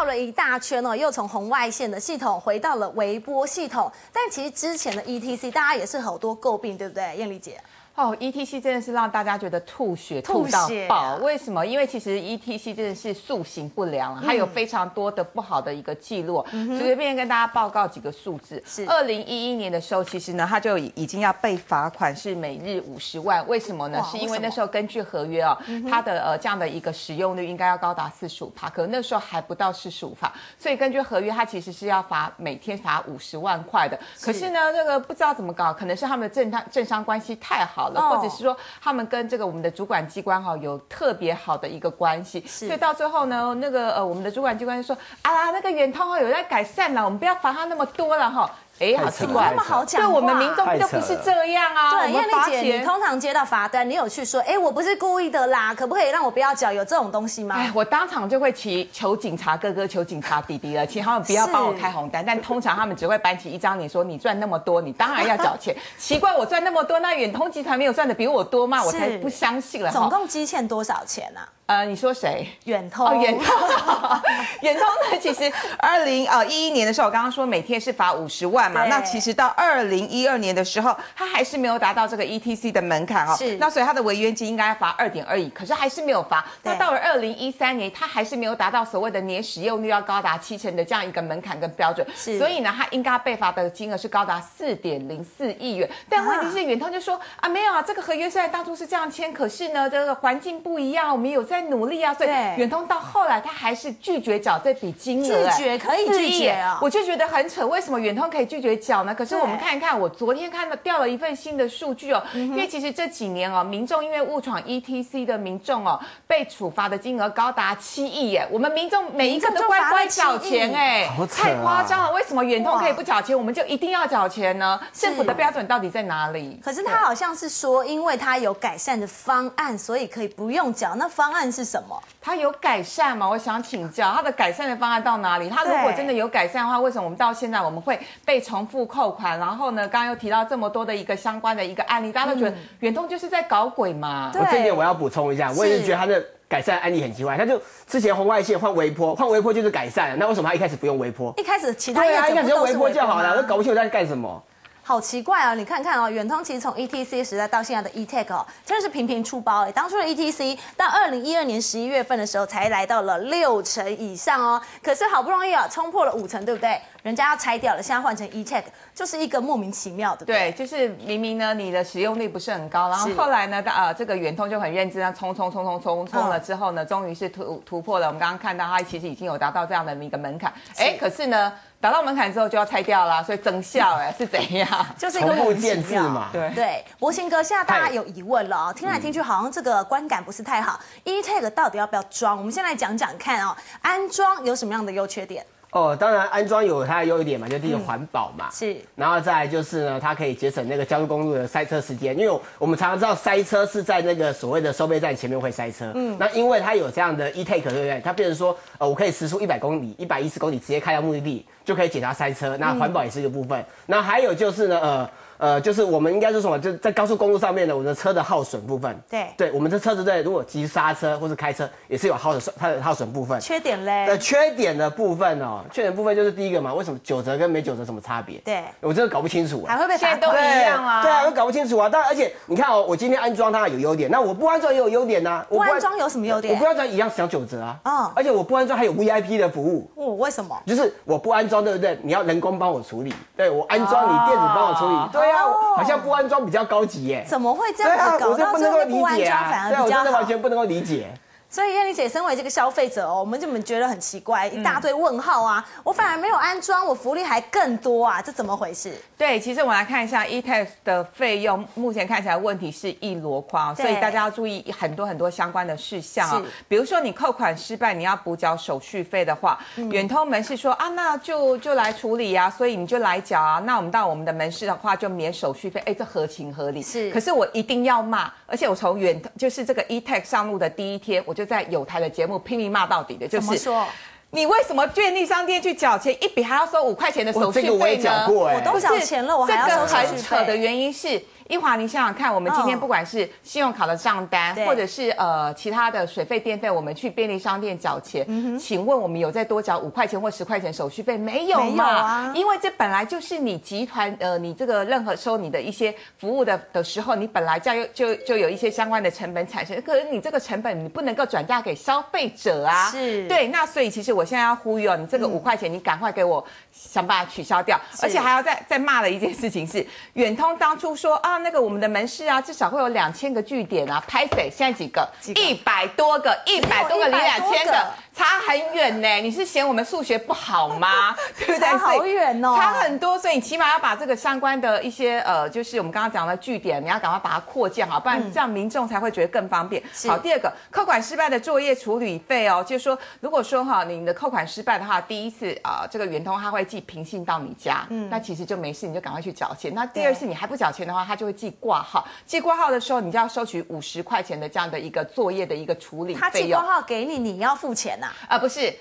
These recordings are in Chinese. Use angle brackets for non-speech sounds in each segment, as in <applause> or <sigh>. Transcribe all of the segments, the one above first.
绕了一大圈哦，又从红外线的系统回到了微波系统。但其实之前的 ETC 大家也是好多诟病，对不对？艳丽姐。哦，ETC 真的是让大家觉得吐血吐到爆。为什么？因为其实 ETC 真的是塑形不良，它有非常多的不好的一个记录。随随便便跟大家报告几个数字。是二零一一年的时候，其实呢，他就已经要被罚款是每日五十万。为什么呢？是因为那时候根据合约哦，它的呃这样的一个使用率应该要高达四十五帕，可那时候还不到四十五帕，所以根据合约，它其实是要罚每天罚五十万块的。可是呢，那个不知道怎么搞，可能是他们的政商政商关系太好。或者是说他们跟这个我们的主管机关哈有特别好的一个关系，所以到最后呢，那个呃我们的主管机关就说啊那个远通哈有在改善了，我们不要罚他那么多了哈。哎，好奇怪，那么好讲对我们民众就不是这样啊。对，艳丽姐，你通常接到罚单，你有去说，哎，我不是故意的啦，可不可以让我不要缴？有这种东西吗？哎，我当场就会祈求警察哥哥、求警察弟弟了，请他们不要帮我开红单。但通常他们只会搬起一张你说，你赚那么多，你当然要缴钱。<laughs> 奇怪，我赚那么多，那远通集团没有赚的比我多吗？我才不相信了。总共积欠多少钱呢？呃，你说谁？远通。远通，<laughs> 远通呢？其实二零呃一一年的时候，我刚刚说每天是罚五十万嘛。那其实到二零一二年的时候，他还是没有达到这个 ETC 的门槛哦。是。那所以他的违约金应该要罚二点二亿，可是还是没有罚。那到了二零一三年，他还是没有达到所谓的年使用率要高达七成的这样一个门槛跟标准。是。所以呢，他应该被罚的金额是高达四点零四亿元。但问题是，远通就说啊，没有啊，这个合约虽然当初是这样签，可是呢，这个环境不一样，我们有在。努力啊！所以远通到后来他还是拒绝缴这笔金额，拒绝可以拒绝啊！我就觉得很扯，为什么远通可以拒绝缴呢？可是我们看一看，我昨天看到调了一份新的数据哦，因为其实这几年哦，民众因为误闯 ETC 的民众哦，被处罚的金额高达七亿耶！我们民众每一个都乖乖缴钱哎，太夸张了！为什么远通可以不缴钱，我们就一定要缴钱呢？政府的标准到底在哪里？可是他好像是说，因为他有改善的方案，所以可以不用缴。那方案是什么？他有改善吗？我想请教他的改善的方案到哪里？他如果真的有改善的话，为什么我们到现在我们会被重复扣款？然后呢，刚刚又提到这么多的一个相关的一个案例，大家都觉得远通就是在搞鬼嘛？我这点我要补充一下，我也是觉得他的改善案例很奇怪。他就之前红外线换微波，换微波就是改善，那为什么他一开始不用微波？一开始其他对啊，一开始用微波就好了，都搞不清楚在干什么。好奇怪啊！你看看哦，远通其实从 ETC 时代到现在的 eTech 哦，真的是频频出包哎。当初的 ETC 到二零一二年十一月份的时候才来到了六成以上哦，可是好不容易啊冲破了五成，对不对？人家要拆掉了，现在换成 eTech，就是一个莫名其妙的。对，就是明明呢你的使用率不是很高，然后后来呢，呃，这个远通就很认真啊，冲冲冲冲冲冲了之后呢，终于是突突破了。我们刚刚看到它其实已经有达到这样的一个门槛，哎，可是呢。达到门槛之后就要拆掉了，所以增效哎是怎样？<laughs> 就是一个重复建制嘛。对对，博兴哥，现在大家有疑问了，听来听去好像这个观感不是太好。eTag 到底要不要装？我们先来讲讲看哦，安装有什么样的优缺点？哦，当然安装有它的优点嘛，就第一个环保嘛，是，然后再来就是呢，它可以节省那个交通公路的塞车时间，因为我们常常知道塞车是在那个所谓的收费站前面会塞车，嗯，那因为它有这样的 eTake，对不对？它变成说，呃，我可以时速一百公里、一百一十公里直接开到目的地，就可以解答塞车，那环保也是一个部分。那还有就是呢，呃。呃，就是我们应该是什么？就在高速公路上面的我们的车的耗损部分。对，对，我们这车子在，如果急刹车或是开车，也是有耗损，它的耗损部分。缺点嘞？呃，缺点的部分哦，缺点部分就是第一个嘛，为什么九折跟没九折什么差别？对，我真的搞不清楚。还会被现在都一样啊？对啊，都搞不清楚啊。但而且你看哦，我今天安装它有优点，那我不安装也有优点呐。不安装有什么优点？我不安装一样享九折啊。嗯。而且我不安装还有 VIP 的服务。哦，为什么？就是我不安装，对不对？你要人工帮我处理。对我安装，你电子帮我处理。对啊，好像不。安装比较高级耶？怎么会这样子搞？到最后不安装反而比较好？完全不能够理解。所以燕妮姐身为这个消费者哦，我们就们觉得很奇怪，一大堆问号啊！我反而没有安装，我福利还更多啊，这怎么回事？对，其实我们来看一下 eTex 的费用，目前看起来问题是一箩筐，所以大家要注意很多很多相关的事项啊。比如说你扣款失败，你要补缴手续费的话，远通门市说啊，那就就来处理呀，所以你就来缴啊。那我们到我们的门市的话，就免手续费，哎，这合情合理。是，可是我一定要骂，而且我从远就是这个 eTex 上路的第一天，我就在有台的节目拼命骂到底的，就是说，你为什么便利商店去缴钱一笔还要收五块钱的手续费呢？我都缴钱了，我还要收手续费。这个很扯的原因是。一华，你想想看，我们今天不管是信用卡的账单，或者是呃其他的水费电费，我们去便利商店缴钱，请问我们有再多缴五块钱或十块钱手续费没有嘛？因为这本来就是你集团呃你这个任何收你的一些服务的的时候，你本来就就就有一些相关的成本产生，可是你这个成本你不能够转嫁给消费者啊。是，对，那所以其实我现在要呼吁哦，你这个五块钱你赶快给我想办法取消掉，而且还要再再骂了一件事情是，远通当初说啊。那个我们的门市啊，至少会有两千个据点啊。拍谁？现在几个？一百多个，一百多个离两千个差很远呢。你是嫌我们数学不好吗？<laughs> 对不对？差好远哦，差很多。所以你起码要把这个相关的一些呃，就是我们刚刚讲的据点，你要赶快把它扩建好，不然这样民众才会觉得更方便。好，第二个扣款失败的作业处理费哦，就是说如果说哈，你的扣款失败的话，第一次啊，这个圆通他会寄平信到你家，嗯，那其实就没事，你就赶快去缴钱。那第二次你还不缴钱的话，他就会寄挂号，寄挂号的时候，你就要收取五十块钱的这样的一个作业的一个处理费用。他寄挂号给你，你要付钱呐？啊，啊，不是。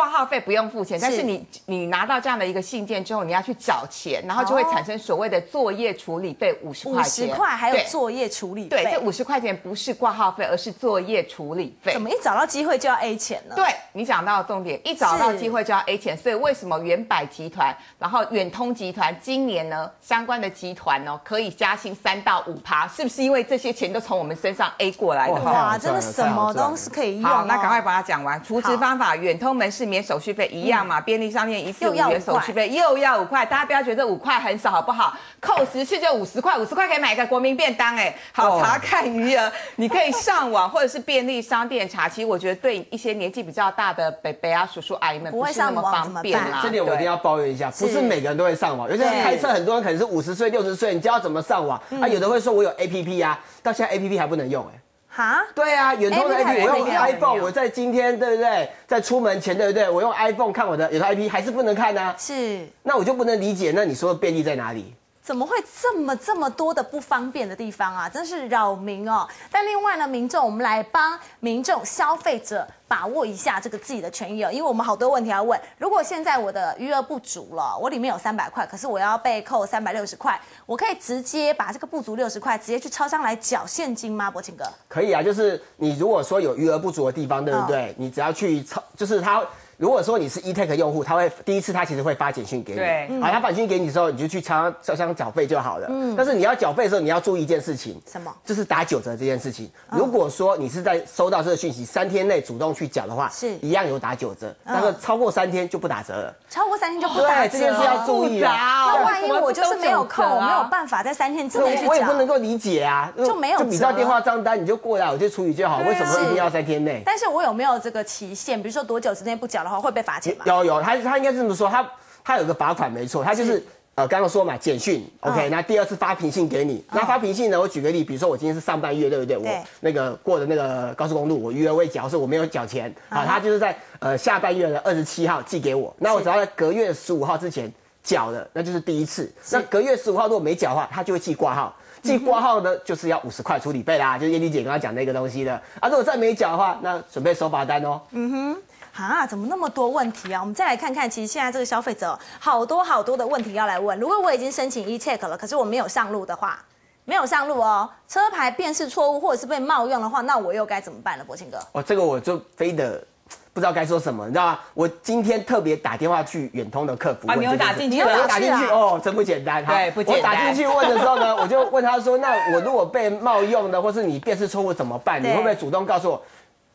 挂号费不用付钱，但是你你拿到这样的一个信件之后，你要去找钱，然后就会产生所谓的作业处理费五十块钱。五十块还有作业处理费。对，这五十块钱不是挂号费，而是作业处理费。怎么一找到机会就要 A 钱呢？对你讲到重点，一找到机会就要 A 钱。所以为什么远百集团，然后远通集团今年呢相关的集团呢可以加薪三到五趴？是不是因为这些钱都从我们身上 A 过来的？哇，真的什么东西可以用。好，那赶快把它讲完。除值方法，远通门市。是免手续费一样嘛？便利商店一次五元手续费又要五块，大家不要觉得五块很少好不好？扣十次就五十块，五十块可以买个国民便当哎。好，查看余额，<laughs> 你可以上网或者是便利商店查。其实我觉得对一些年纪比较大的伯伯啊、叔叔阿姨们不是那么方便啦。这点我一定要抱怨一下，不是每个人都会上网。有些人开车，很多人可能是五十岁、六十岁，你教怎么上网？啊，有的会说我有 A P P 啊，到现在 A P P 还不能用哎。哈，对啊，远通的 A P P，我用 iPhone，我在今天对不对？在出门前对不对？我用 iPhone 看我的有的 A P P 还是不能看呢？是，那我就不能理解，那你说的便利在哪里？怎么会这么这么多的不方便的地方啊？真是扰民哦！但另外呢，民众，我们来帮民众消费者把握一下这个自己的权益哦，因为我们好多问题要问。如果现在我的余额不足了，我里面有三百块，可是我要被扣三百六十块，我可以直接把这个不足六十块直接去超商来缴现金吗？博清哥，可以啊，就是你如果说有余额不足的地方，对不对？你只要去超，就是他。如果说你是 eTake 用户，他会第一次他其实会发简讯给你，对，好，他发简讯给你之后，你就去超超商缴费就好了。嗯，但是你要缴费的时候，你要注意一件事情，什么？就是打九折这件事情。如果说你是在收到这个讯息三天内主动去缴的话，是一样有打九折，但是超过三天就不打折了。超过三天就不打折，这件事要注意啊。那万一我就是没有扣，没有办法在三天之内去缴，我也不能够理解啊。就没有就比照电话账单，你就过来，我就处理就好。为什么一定要三天内？但是我有没有这个期限？比如说多久之内不缴的话，会被罚钱吗？有有，他他应该是这么说，他他有个罚款没错，他就是呃刚刚说嘛，简讯，OK，那第二次发平信给你，那发平信呢，我举个例，比如说我今天是上半月，对不对？我那个过的那个高速公路，我余额未缴，是我没有缴钱，好，他就是在呃下半月的二十七号寄给我，那我只要在隔月十五号之前缴了，那就是第一次，那隔月十五号如果没缴的话，他就会寄挂号，寄挂号呢就是要五十块处理费啦，就是燕妮姐刚刚讲那个东西的，啊，如果再没缴的话，那准备收罚单哦。嗯哼。啊，怎么那么多问题啊？我们再来看看，其实现在这个消费者好多好多的问题要来问。如果我已经申请 e check 了，可是我没有上路的话，没有上路哦，车牌辨识错误或者是被冒用的话，那我又该怎么办呢？博清哥，哦，这个我就非得 <tsk> 不知道该说什么，你知道吗？我今天特别打电话去远通的客服，啊，你有打进去，有打进去哦，真不简单，对，不简单。我打进去问的时候呢，我就问他说，那我如果被冒用的，或是你辨识错误怎么办？你会不会主动告诉我？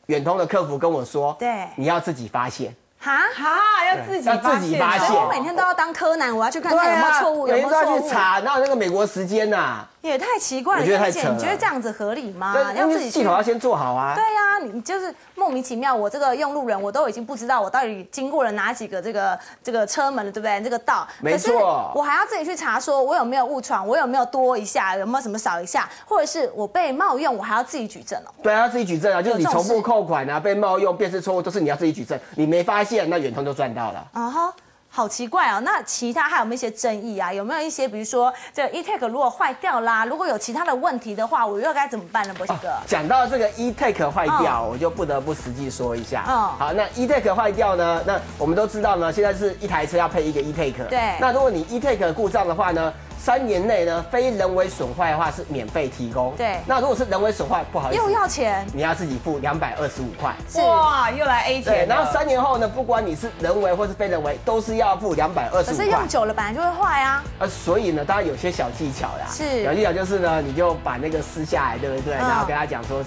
远通的客服跟我说，对，你要自己发现。哈哈，要自己要自己发现。我每天都要当柯南，我要去看看有没有错误，有没有错误。每天都要去查，哪有那个美国时间呐？也太奇怪了，我觉得太扯你觉得这样子合理吗？要自己系统要先做好啊。对啊，你就是莫名其妙，我这个用路人我都已经不知道我到底经过了哪几个这个这个车门了，对不对？这个道，没错。我还要自己去查，说我有没有误闯，我有没有多一下，有没有什么少一下，或者是我被冒用，我还要自己举证哦。对啊，要自己举证啊，就是你重复扣款啊，被冒用、辨识错误，都是你要自己举证。你没发现，那远通就赚到了。啊哈。好奇怪哦，那其他还有没有一些争议啊？有没有一些，比如说这 eTake 如果坏掉啦，如果有其他的问题的话，我又该怎么办呢？博士哥，讲到这个 eTake 坏掉，我就不得不实际说一下。嗯，好，那 eTake 坏掉呢？那我们都知道呢，现在是一台车要配一个 eTake。对。那如果你 eTake 故障的话呢？三年内呢，非人为损坏的话是免费提供。对那如果是人为损坏，不好意思，又要钱，你要自己付两百二十五块。哇，又来 A，钱了。然后三年后呢，不管你是人为或是非人为，都是要付两百二十五块可是用。久了本来就会坏啊。呃，所以呢，当然有些小技巧啦。是小技巧就是呢，你就把那个撕下来，对不对？嗯然后跟他讲说。